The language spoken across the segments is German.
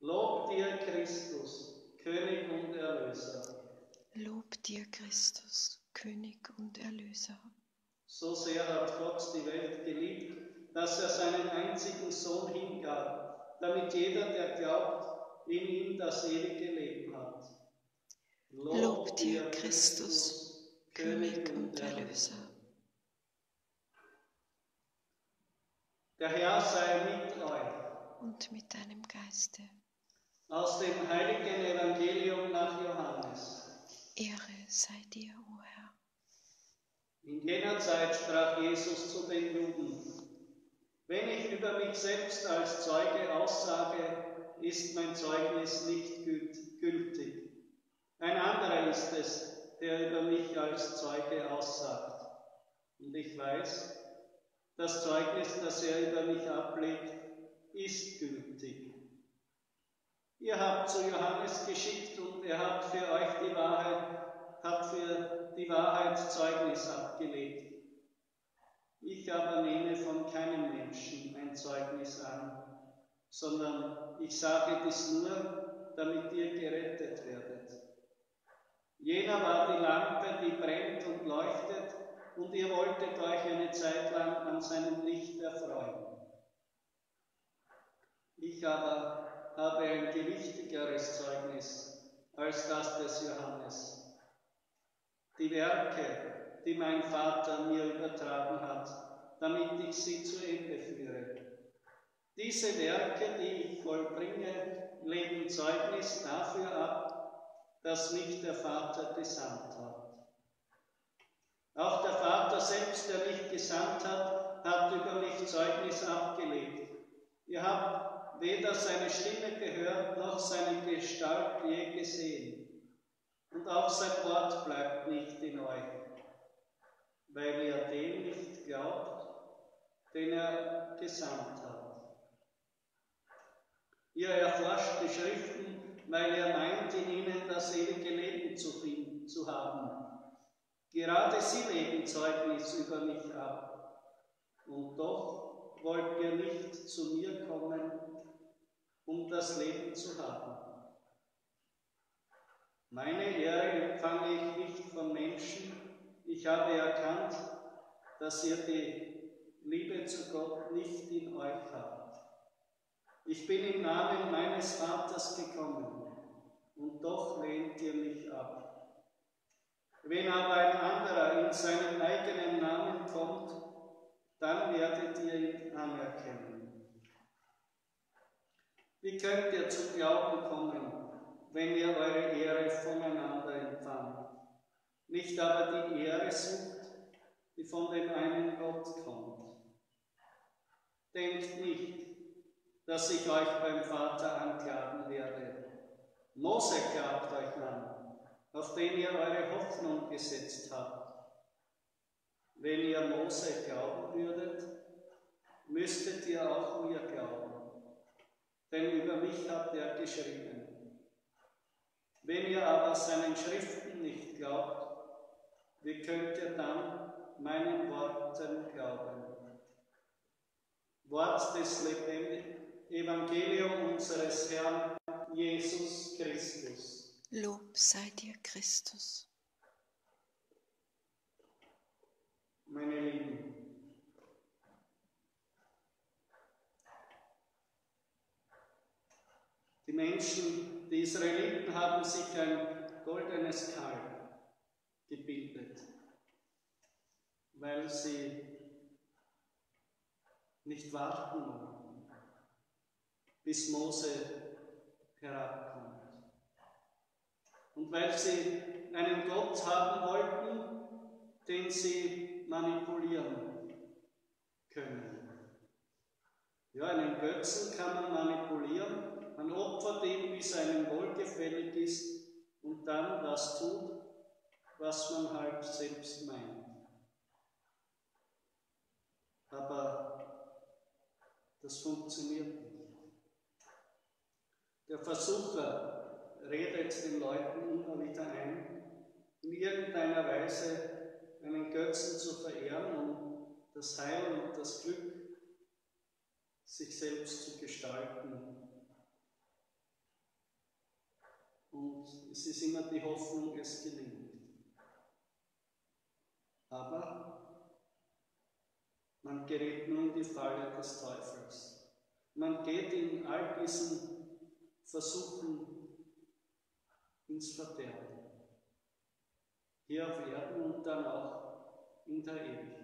Lob dir, Christus, König und Erlöser. Lob dir, Christus, König und Erlöser. So sehr hat Gott die Welt geliebt, dass er seinen einzigen Sohn hingab, damit jeder, der glaubt, in ihm das ewige Leben hat. Lob dir, Christus, König und Erlöser. Der Herr sei mit euch. Und mit deinem Geiste. Aus dem heiligen Evangelium nach Johannes. Ehre sei dir, o Herr. In jener Zeit sprach Jesus zu den Juden, wenn ich über mich selbst als Zeuge aussage, ist mein Zeugnis nicht gültig. Ein anderer ist es, der über mich als Zeuge aussagt. Und ich weiß, das Zeugnis, das er über mich ablegt, ist gültig. Ihr habt zu Johannes geschickt und er hat für euch die Wahrheit, hat für die Wahrheit Zeugnis abgelegt. Ich aber nehme von keinem Menschen ein Zeugnis an, sondern ich sage dies nur, damit ihr gerettet werdet. Jener war die Lampe, die brennt und leuchtet, und ihr wolltet euch eine Zeit lang an seinem Licht erfreuen. Ich aber habe ein gewichtigeres Zeugnis als das des Johannes. Die Werke, die mein Vater mir übertragen hat, damit ich sie zu Ende führe. Diese Werke, die ich vollbringe, legen Zeugnis dafür ab, dass mich der Vater gesandt hat. Auch der Vater selbst, der mich gesandt hat, hat über mich Zeugnis abgelegt. Ihr habt weder seine Stimme gehört, noch seine Gestalt je gesehen. Und auch sein Wort bleibt nicht in euch, weil ihr dem nicht glaubt, den er gesandt hat. Ihr erforscht die Schriften, weil ihr meint, in ihnen das ewige Leben zu, finden, zu haben. Gerade sie legen Zeugnis über mich ab. Und doch wollt ihr nicht zu mir kommen, um das Leben zu haben. Meine Ehre empfange ich nicht von Menschen. Ich habe erkannt, dass ihr die Liebe zu Gott nicht in euch habt. Ich bin im Namen meines Vaters gekommen und doch lehnt ihr mich ab. Wenn aber ein anderer in seinem dann werdet ihr ihn anerkennen. Wie könnt ihr zu Glauben kommen, wenn ihr eure Ehre voneinander empfangt? Nicht aber die Ehre sucht, die von dem einen Gott kommt. Denkt nicht, dass ich euch beim Vater anklagen werde. Mose klagt euch an auf den ihr eure Hoffnung gesetzt habt. Wenn ihr Mose glauben würdet, müsstet ihr auch mir glauben, denn über mich habt er geschrieben. Wenn ihr aber seinen Schriften nicht glaubt, wie könnt ihr dann meinen Worten glauben? Wort des lebendigen Evangelium unseres Herrn Jesus Christus. Lob sei dir, Christus. Meine Lieben, die Menschen, die Israeliten haben sich ein goldenes Kalb gebildet, weil sie nicht warten wollten, bis Mose herabkommt. Und weil sie einen Gott haben wollten, den sie manipulieren können. Ja, einen Götzen kann man manipulieren, man opfert ihn, wie es einem wohlgefällig ist, und dann das tut, was man halt selbst meint. Aber das funktioniert nicht. Der Versucher redet den Leuten immer wieder ein, in irgendeiner Weise einen Götzen zu verehren, um das Heil und das Glück sich selbst zu gestalten. Und es ist immer die Hoffnung, es gelingt. Aber man gerät nur in die Falle des Teufels. Man geht in all diesen Versuchen ins Verderben. Hier auf Erden und dann auch in der Ewigkeit.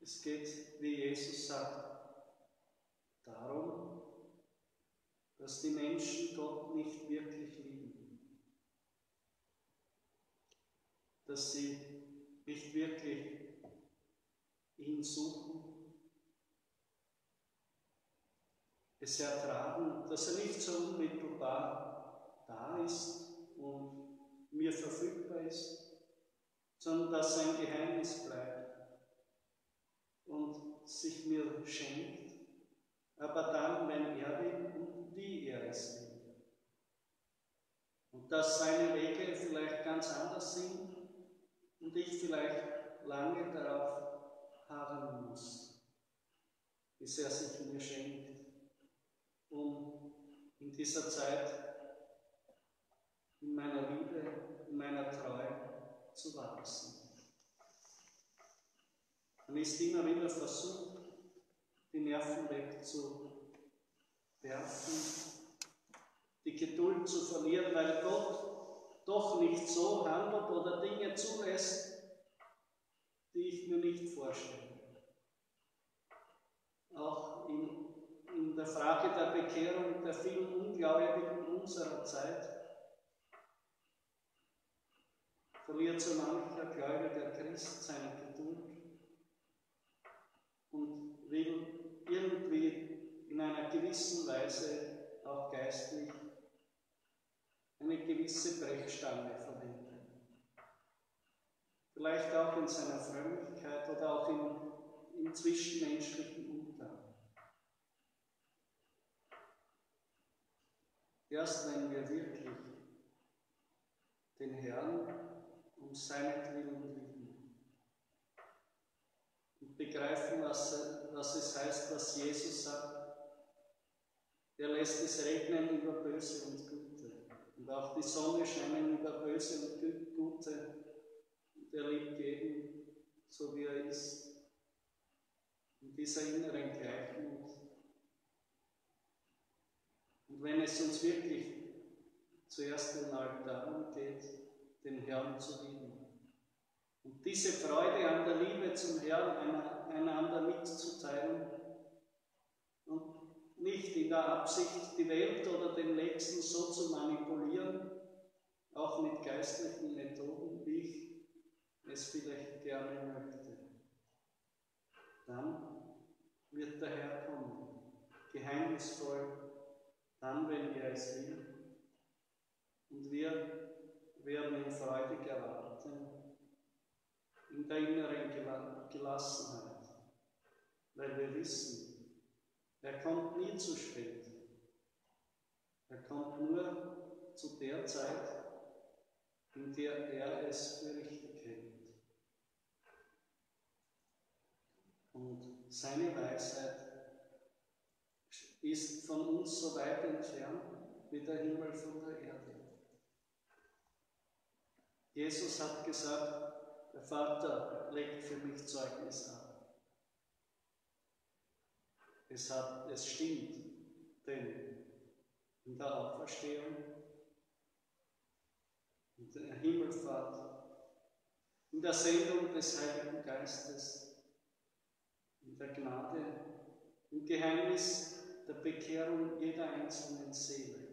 Es geht, wie Jesus sagt, darum, dass die Menschen Gott nicht wirklich lieben, dass sie nicht wirklich ihn suchen, es ertragen, dass er nicht so unmittelbar da ist und mir verfügbar ist, sondern dass er ein Geheimnis bleibt und sich mir schenkt, aber dann, wenn er will und wie er es will. Und dass seine Wege vielleicht ganz anders sind und ich vielleicht lange darauf harren muss, bis er sich mir schenkt, um in dieser Zeit in meiner Liebe, in meiner Treue zu wachsen. Man ist immer wieder versucht, die Nerven wegzuwerfen, die Geduld zu verlieren, weil Gott doch nicht so handelt oder Dinge zulässt, die ich mir nicht vorstelle. Auch in, in der Frage der Bekehrung der vielen Ungläubigen unserer Zeit verliert so mancher gläubiger Christ seine Geduld und will gewissen Weise auch geistlich eine gewisse Brechstange verwenden. Vielleicht auch in seiner Frömmigkeit oder auch im, im zwischenmenschlichen Umgang. Erst wenn wir wirklich den Herrn um seinetwillen lieben, begreifen, was, was es heißt, was Jesus sagt. Er lässt es regnen über Böse und Gute. Und auch die Sonne scheinen über Böse und Gute. Und er liebt jeden, so wie er ist. In dieser inneren Gleichmut. Und wenn es uns wirklich zuerst einmal darum geht, den Herrn zu lieben, und diese Freude an der Liebe zum Herrn einander mitzuteilen nicht in der Absicht, die Welt oder den Nächsten so zu manipulieren, auch mit geistlichen Methoden, wie ich es vielleicht gerne möchte. Dann wird der Herr kommen, geheimnisvoll, dann, wenn er es will. Und wir werden ihn freudig erwarten in der inneren Gelassenheit, weil wir wissen, er kommt nie zu spät. Er kommt nur zu der Zeit, in der er es für richtig hält. Und seine Weisheit ist von uns so weit entfernt wie der Himmel von der Erde. Jesus hat gesagt, der Vater legt für mich Zeugnis ab. Es, hat, es stimmt, denn in der Auferstehung, in der Himmelfahrt, in der Sendung des Heiligen Geistes, in der Gnade, im Geheimnis der Bekehrung jeder einzelnen Seele,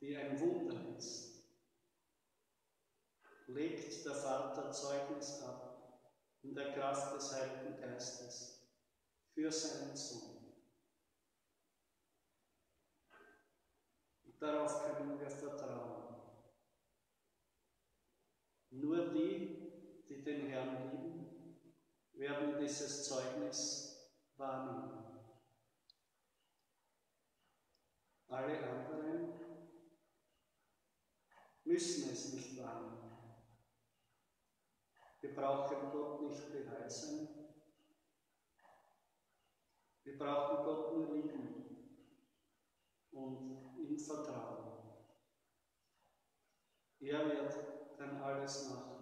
die ein Wunder ist legt der Vater Zeugnis ab in der Kraft des Heiligen Geistes für seinen Sohn. Und darauf können wir vertrauen. Nur die, die den Herrn lieben, werden dieses Zeugnis wahrnehmen. Alle anderen müssen es nicht wahrnehmen. Wir brauchen Gott nicht beweisen. Brauchen Gott nur lieben und ihm vertrauen. Er wird dann alles machen.